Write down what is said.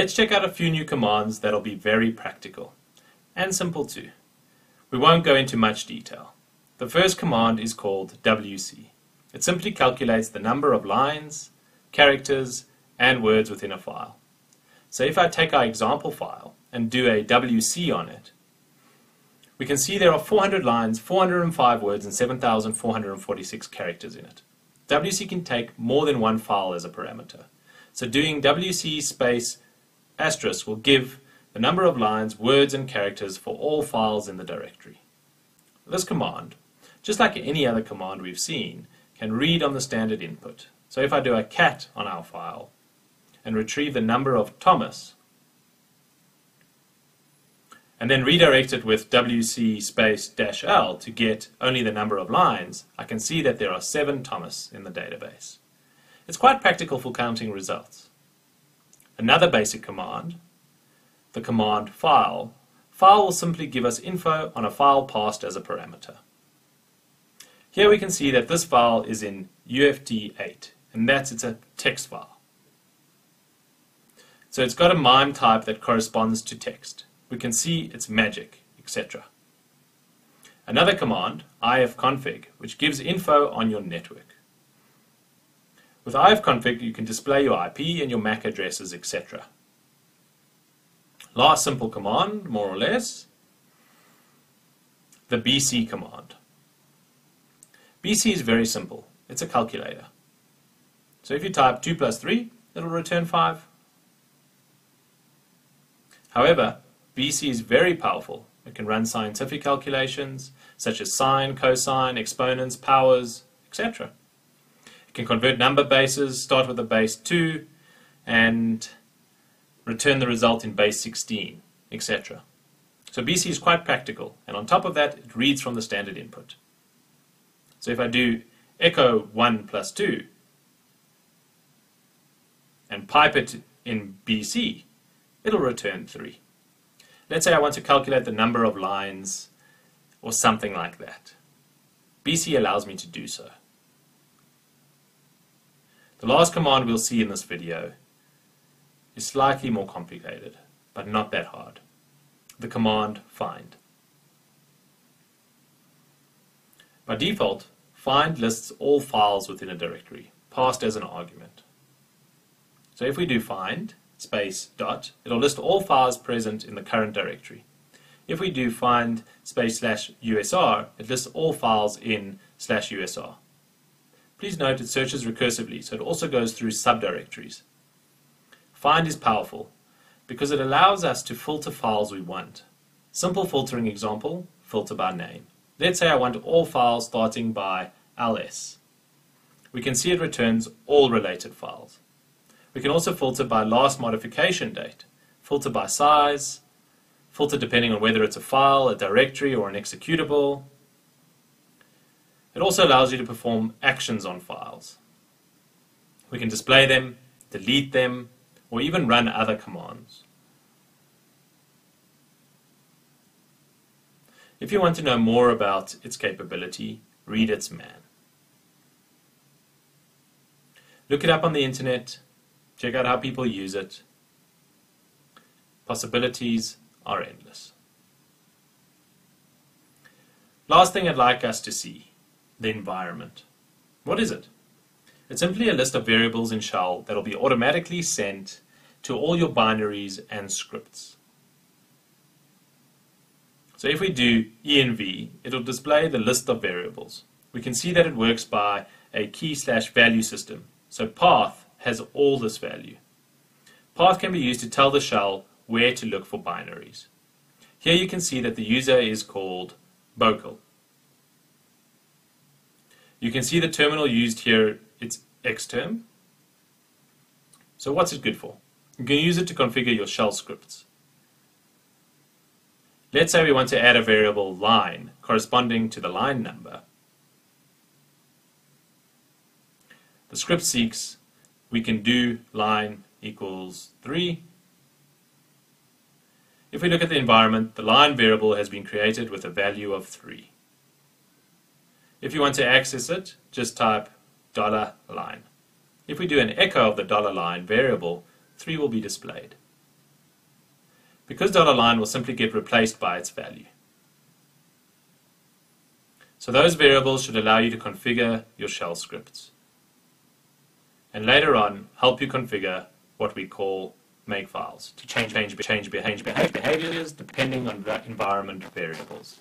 Let's check out a few new commands that'll be very practical and simple too. We won't go into much detail. The first command is called WC. It simply calculates the number of lines, characters, and words within a file. So if I take our example file and do a WC on it, we can see there are 400 lines, 405 words, and 7,446 characters in it. WC can take more than one file as a parameter. So doing WC space asterisk will give the number of lines, words, and characters for all files in the directory. This command, just like any other command we've seen, can read on the standard input. So if I do a cat on our file and retrieve the number of Thomas, and then redirect it with wc space dash l to get only the number of lines, I can see that there are seven Thomas in the database. It's quite practical for counting results. Another basic command, the command file, file will simply give us info on a file passed as a parameter. Here we can see that this file is in UTF8, and that's it's a text file. So it's got a MIME type that corresponds to text. We can see it's magic, etc. Another command, ifconfig, which gives info on your network. With ifconfig, you can display your IP and your MAC addresses, etc. Last simple command, more or less, the BC command. BC is very simple. It's a calculator. So if you type 2 plus 3, it'll return 5. However, BC is very powerful. It can run scientific calculations, such as sine, cosine, exponents, powers, etc. It can convert number bases, start with a base 2, and return the result in base 16, etc. So BC is quite practical, and on top of that, it reads from the standard input. So if I do echo 1 plus 2, and pipe it in BC, it'll return 3. Let's say I want to calculate the number of lines, or something like that. BC allows me to do so. The last command we'll see in this video is slightly more complicated, but not that hard. The command find. By default, find lists all files within a directory, passed as an argument. So if we do find space dot, it'll list all files present in the current directory. If we do find space slash USR, it lists all files in slash USR. Please note it searches recursively, so it also goes through subdirectories. Find is powerful because it allows us to filter files we want. Simple filtering example, filter by name. Let's say I want all files starting by ls. We can see it returns all related files. We can also filter by last modification date, filter by size, filter depending on whether it's a file, a directory, or an executable, it also allows you to perform actions on files. We can display them, delete them, or even run other commands. If you want to know more about its capability, read its man. Look it up on the internet, check out how people use it. Possibilities are endless. Last thing I'd like us to see the environment. What is it? It's simply a list of variables in shell that will be automatically sent to all your binaries and scripts. So if we do env, it'll display the list of variables. We can see that it works by a key slash value system. So path has all this value. Path can be used to tell the shell where to look for binaries. Here you can see that the user is called Bokel. You can see the terminal used here, it's xterm. So what's it good for? You can use it to configure your shell scripts. Let's say we want to add a variable line corresponding to the line number. The script seeks we can do line equals 3. If we look at the environment, the line variable has been created with a value of 3. If you want to access it, just type dollar line. If we do an echo of the dollar line variable, 3 will be displayed. because dollar $line will simply get replaced by its value. So those variables should allow you to configure your shell scripts. And later on, help you configure what we call make files to change, change, change, change behaviors depending on environment variables.